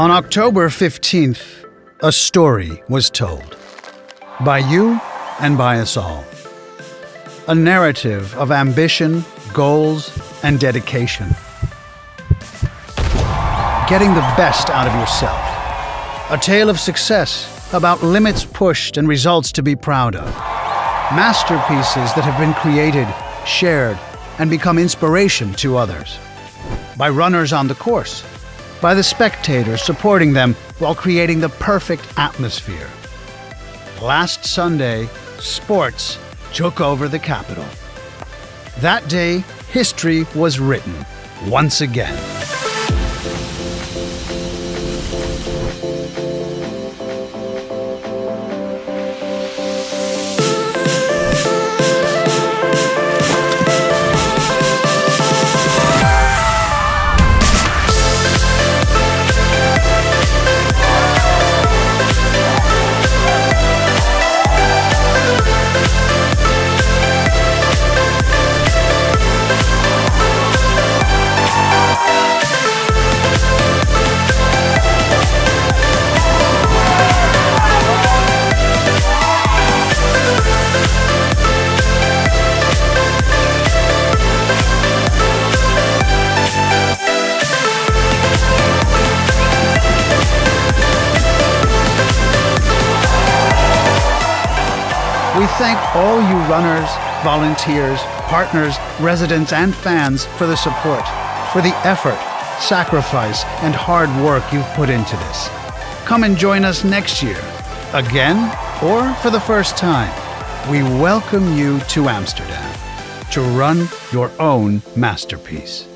On October 15th, a story was told. By you and by us all. A narrative of ambition, goals, and dedication. Getting the best out of yourself. A tale of success about limits pushed and results to be proud of. Masterpieces that have been created, shared, and become inspiration to others. By runners on the course by the spectators supporting them while creating the perfect atmosphere. Last Sunday, sports took over the capital. That day, history was written once again. We thank all you runners, volunteers, partners, residents, and fans for the support, for the effort, sacrifice, and hard work you've put into this. Come and join us next year, again or for the first time. We welcome you to Amsterdam to run your own masterpiece.